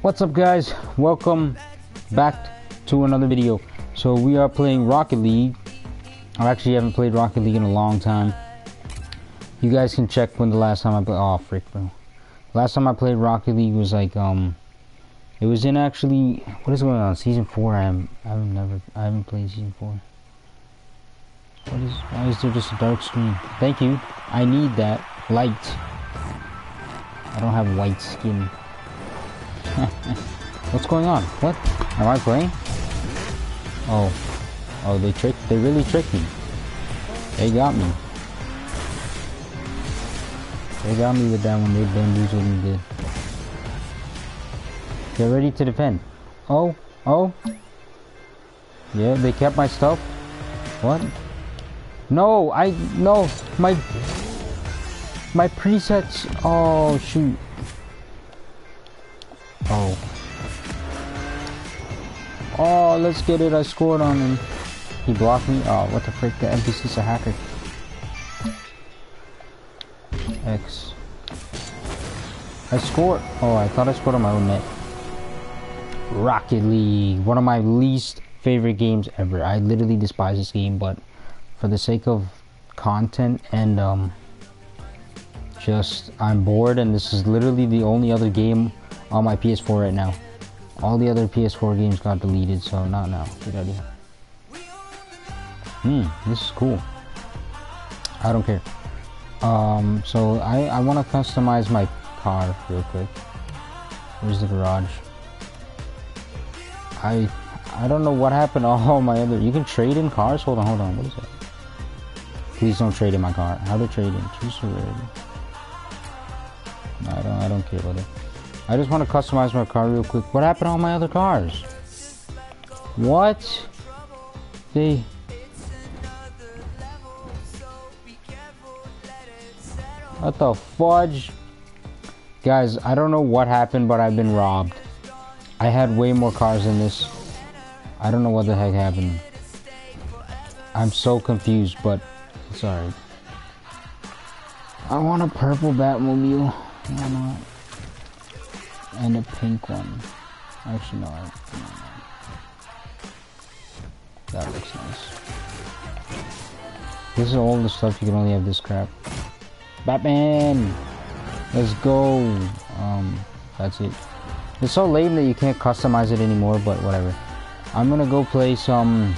What's up guys? Welcome back to another video. So we are playing Rocket League. I actually haven't played Rocket League in a long time. You guys can check when the last time I played. Oh frick, bro. Last time I played Rocket League was like um, it was in actually what is going on? Season four. I am I've never I haven't played season four. What is why is there just a dark screen? Thank you. I need that light. I don't have white skin. What's going on? What? Am I playing? Oh. Oh, they tricked, they really tricked me. They got me. They got me with that one, they bamboozled me good. Get ready to defend. Oh, oh. Yeah, they kept my stuff. What? No, I, no, my, my presets, oh shoot. Oh. Oh, let's get it. I scored on him. He blocked me. Oh, what the frick? The NPC's a hacker. X. I scored. Oh, I thought I scored on my own net. Rocket League. One of my least favorite games ever. I literally despise this game, but for the sake of content and um, just I'm bored and this is literally the only other game on my PS4 right now. All the other PS4 games got deleted, so not now. Hmm, this is cool. I don't care. Um, so I, I want to customize my car real quick. Where's the garage? I I don't know what happened to all my other... You can trade in cars? Hold on, hold on. What is that? Please don't trade in my car. How to trade in? Choose a I don't, I don't care about it. I just want to customize my car real quick. What happened to all my other cars? What? They... What the fudge? Guys, I don't know what happened, but I've been robbed. I had way more cars than this. I don't know what the heck happened. I'm so confused, but sorry. I want a purple Batmobile. Why not? And a pink one. Actually, no. I, no, no. That looks nice. This is all the stuff you can only have this crap. Batman! Let's go! Um, that's it. It's so lame that you can't customize it anymore, but whatever. I'm gonna go play some...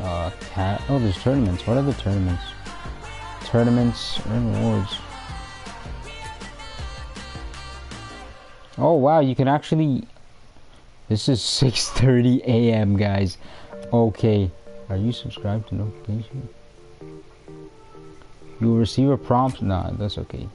Uh, cat... Oh, there's tournaments. What are the tournaments? Tournaments, and rewards. Oh, wow, you can actually... This is 6.30 a.m., guys. Okay. Are you subscribed to notification? You will receive a prompt? Nah, that's okay.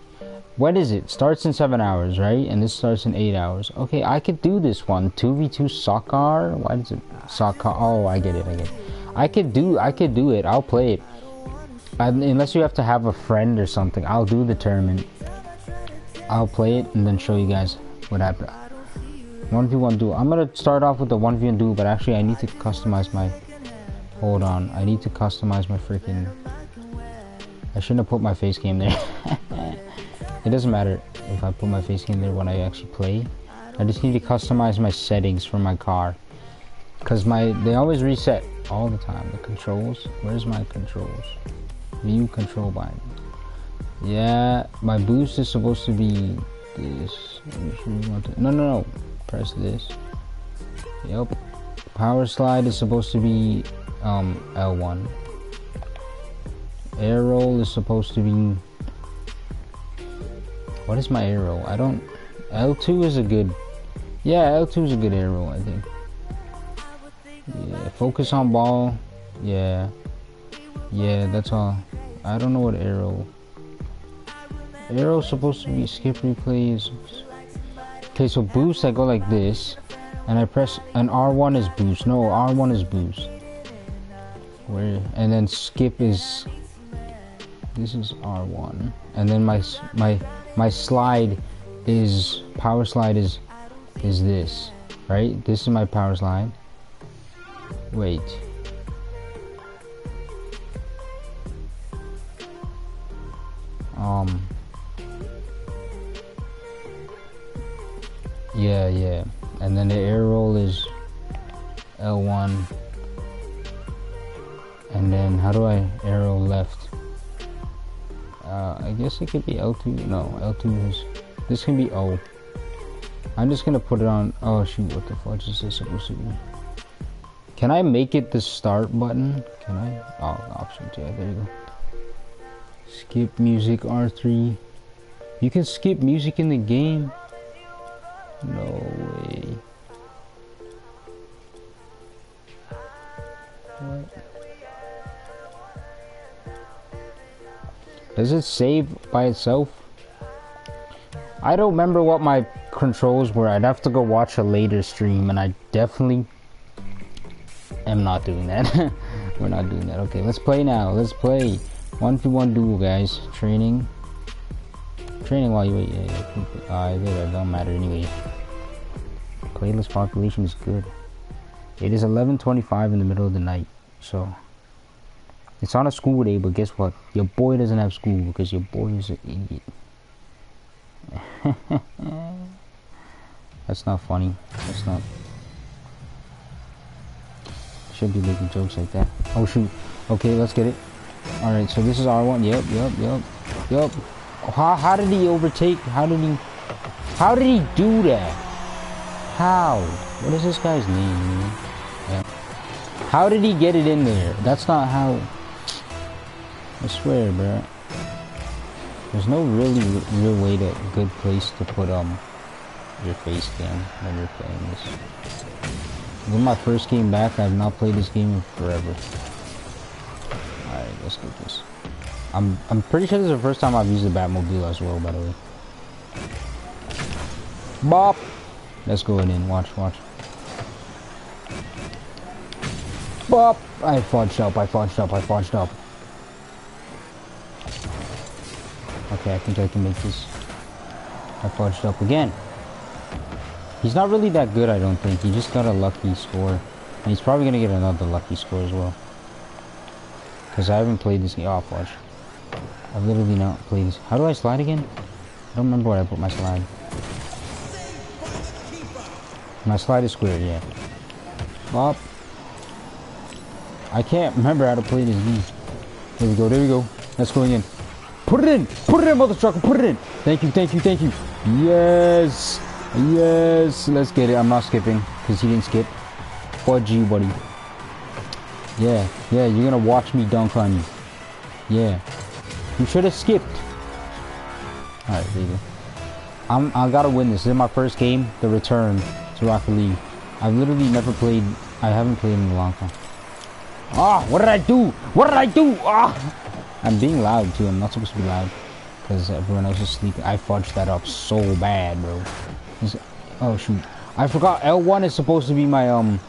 What is it? Starts in 7 hours, right? And this starts in 8 hours. Okay, I could do this one. 2v2 soccer? Why does it... Soccer? Oh, I get it, I get it. I could do... I could do it. I'll play it. Unless you have to have a friend or something. I'll do the tournament. I'll play it and then show you guys what happened. 1v1 duel. I'm gonna start off with the 1v1 duel, but actually I need to customize my... Hold on. I need to customize my freaking... I shouldn't have put my face cam there. it doesn't matter if I put my face cam there when I actually play. I just need to customize my settings for my car. Because my they always reset all the time. The controls. Where's my controls? View control button. Yeah, my boost is supposed to be this. No, no, no. Press this. Yep. Power slide is supposed to be um, L1. Air roll is supposed to be... What is my air roll? I don't... L2 is a good... Yeah, L2 is a good air roll, I think. Yeah, focus on ball. Yeah. Yeah, that's all. I don't know what arrow. Arrow supposed to be skip replays. Okay, so boost, I go like this. And I press... And R1 is boost. No, R1 is boost. Where... And then skip is this is R1 and then my my my slide is power slide is is this right this is my power slide wait um Yeah, yeah. And then the air roll is L1. And then how do I arrow left? Uh, I guess it could be L2. No, L2 is. This can be O. I'm just gonna put it on. Oh shoot! What the fuck is this supposed to be? Can I make it the start button? Can I? Oh, options. Yeah, there you go. Skip music R3. You can skip music in the game. No way. What? Does it save by itself? I don't remember what my controls were. I'd have to go watch a later stream, and I definitely am not doing that. We're not doing that. Okay, let's play now. Let's play. 1v1 duel, guys. Training. Training while you wait. Yeah, yeah. Uh, it don't matter anyway. Playlist population is good. It is 11.25 in the middle of the night, so it's on a school day, but guess what? Your boy doesn't have school because your boy is an idiot. That's not funny. That's not. Should be making jokes like that. Oh shoot. Okay, let's get it. Alright, so this is R1. Yep, yep, yep. Yep. How, how did he overtake? How did he... How did he do that? How? What is this guy's name? Yeah. How did he get it in there? That's not how... I swear, bro. There's no really real way to good place to put um your face cam when you're playing this. Is my first game back. I've not played this game in forever. Alright, let's get this. I'm I'm pretty sure this is the first time I've used the Batmobile as well, by the way. Bop! Let's go in. Watch, watch. Bop! I fudged up, I fudged up, I fudged up. Okay, I think I can make this. I fudged up again. He's not really that good, I don't think. He just got a lucky score. And he's probably going to get another lucky score as well. Because I haven't played this game. Oh, fudge. I've literally not played this. How do I slide again? I don't remember where I put my slide. My slide is square, yeah. Bop. I can't remember how to play this game. There we go, there we go. Let's go again. Put it in! Put it in, mother trucker! Put it in! Thank you, thank you, thank you! Yes! Yes! Let's get it. I'm not skipping, because he didn't skip. Fudge you, buddy. Yeah, yeah, you're gonna watch me dunk on you. Yeah. You should have skipped. Alright, there you go. I'm, I gotta win this. This is my first game, the return to Rocket League. I've literally never played, I haven't played in a long time. Ah, what did I do? What did I do? Ah! I'm being loud too. I'm not supposed to be loud because everyone else is sleeping. I fudged that up so bad, bro. It's, oh shoot! I forgot L1 is supposed to be my um.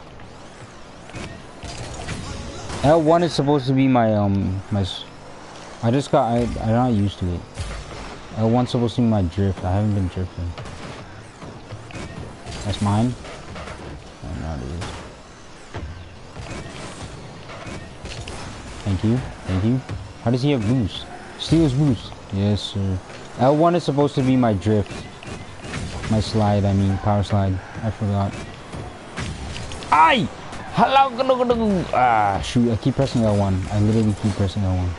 L1 is supposed to be my um my. I just got I I'm not used to it. L1's supposed to be my drift. I haven't been drifting. That's mine. Oh, no, it is. Thank you. Thank you. How does he have boost? Steals boost. Yes, sir. L1 is supposed to be my drift. My slide, I mean, power slide. I forgot. Ay! Hello! Ah, shoot, I keep pressing L1. I literally keep pressing L1.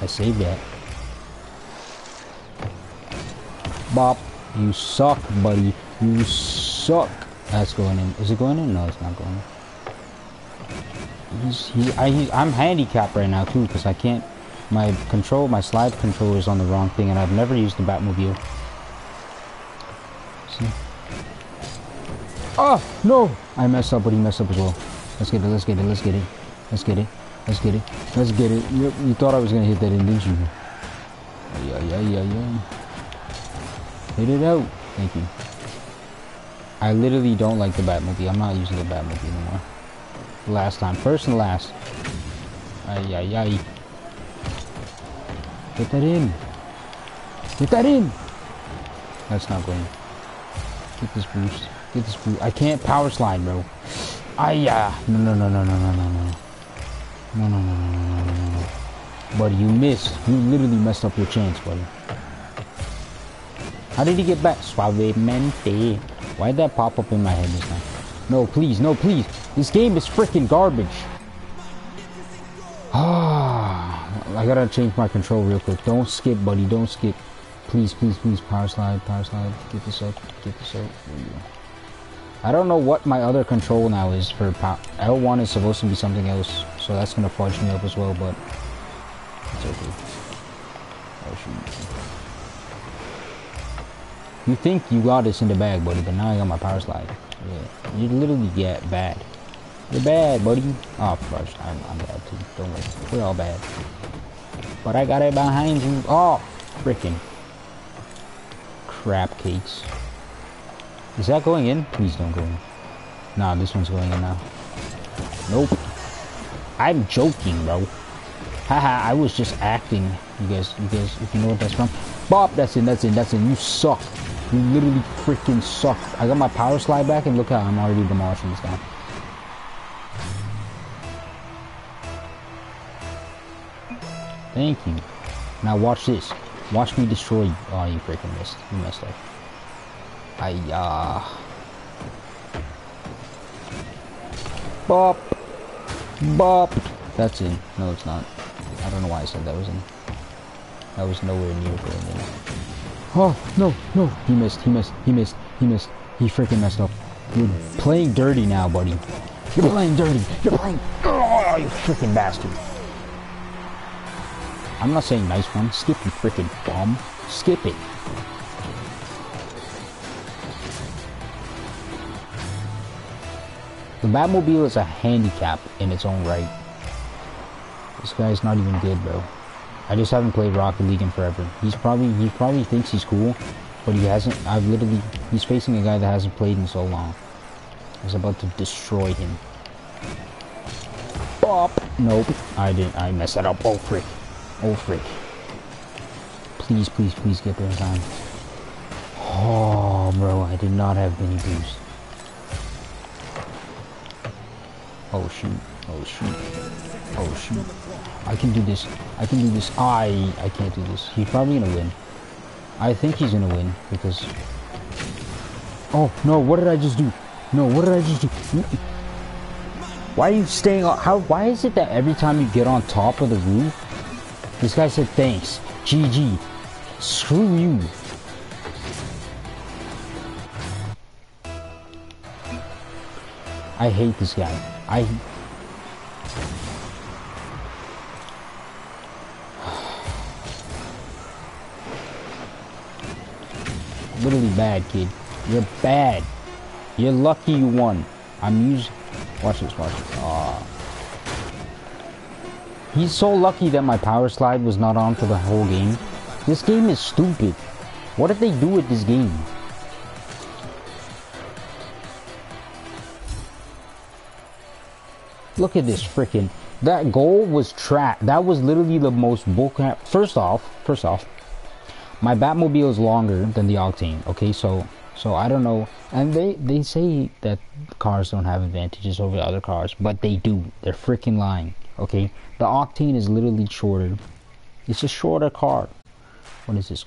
I saved that. Bop. You suck, buddy. You suck. That's going in. Is it going in? No, it's not going in he's he I I'm handicapped right now too because I can't my control my slide control is on the wrong thing and I've never used the Batmobile. See? Oh no! I messed up, but he messed up as well. Let's get it. Let's get it. Let's get it. Let's get it. Let's get it. Let's get it. You, you thought I was gonna hit that in, didn't you? Yeah, yeah, yeah, yeah. Hit it out. Thank you. I literally don't like the Batmobile. I'm not using the Batmobile anymore last time. First and last. Ay, ay, ay. Get that in. Get that in. That's not going. Get this boost. Get this boost. I can't power slide, bro. Ay. No, no, no, no, no, no, no, no. No, no, no, no, no, no, no, no. Buddy, you missed. You literally messed up your chance, buddy. How did he get back? Suavemente. Why did that pop up in my head this time? No, please, no, please. This game is freaking garbage. I gotta change my control real quick. Don't skip, buddy. Don't skip. Please, please, please. Power slide, power slide. Get this up, get this up. I don't know what my other control now is for power. L1 is supposed to be something else, so that's gonna fudge me up as well, but You think you got this in the bag, buddy, but now I got my power slide. Yeah, you literally get bad. You're bad, buddy. Oh, fudge. I'm, I'm bad too. Don't worry. We're all bad. But I got it behind you. Oh, freaking crap cakes. Is that going in? Please don't go in. Nah, this one's going in now. Nope. I'm joking, bro. Haha, I was just acting. You guys, you guys, if you know what that's from. Bob, that's in, that's in, that's in. You suck. You literally freaking suck. I got my power slide back and look how I'm already demolishing this guy. Thank you. Now watch this. Watch me destroy you. Oh, you freaking missed. You messed up. I, uh... Bop! Bop! That's in. No, it's not. I don't know why I said that was in. That was nowhere near going in. Oh, no, no. He missed, he missed, he missed, he missed. He freaking messed up. You're playing dirty now, buddy. You're playing dirty. You're playing... Oh, you freaking bastard. I'm not saying nice one. Skip, you freaking bum. Skip it. The Batmobile is a handicap in its own right. This guy's not even good, bro. I just haven't played Rocket League in forever. He's probably he probably thinks he's cool, but he hasn't. I've literally he's facing a guy that hasn't played in so long. I was about to destroy him. Bop. Nope. I didn't. I messed that up. Oh frick. Oh frick. Please, please, please get there in time. Oh, bro, I did not have any boost. Oh shoot. Oh shoot. Oh shoot. I can do this. I can do this. I I can't do this. He's probably gonna win. I think he's gonna win because Oh no, what did I just do? No, what did I just do? Why are you staying on how why is it that every time you get on top of the roof this guy said thanks. GG. Screw you. I hate this guy. I literally bad, kid. You're bad. You're lucky you won. I'm using. Watch this. Watch this. Aw. He's so lucky that my power slide was not on for the whole game. This game is stupid. What did they do with this game? Look at this freaking. That goal was trap. That was literally the most bullcrap. First off, first off, my Batmobile is longer than the Octane. Okay, so so I don't know. And they they say that cars don't have advantages over other cars, but they do. They're freaking lying. Okay, the Octane is literally shorter. It's a shorter car. What is this?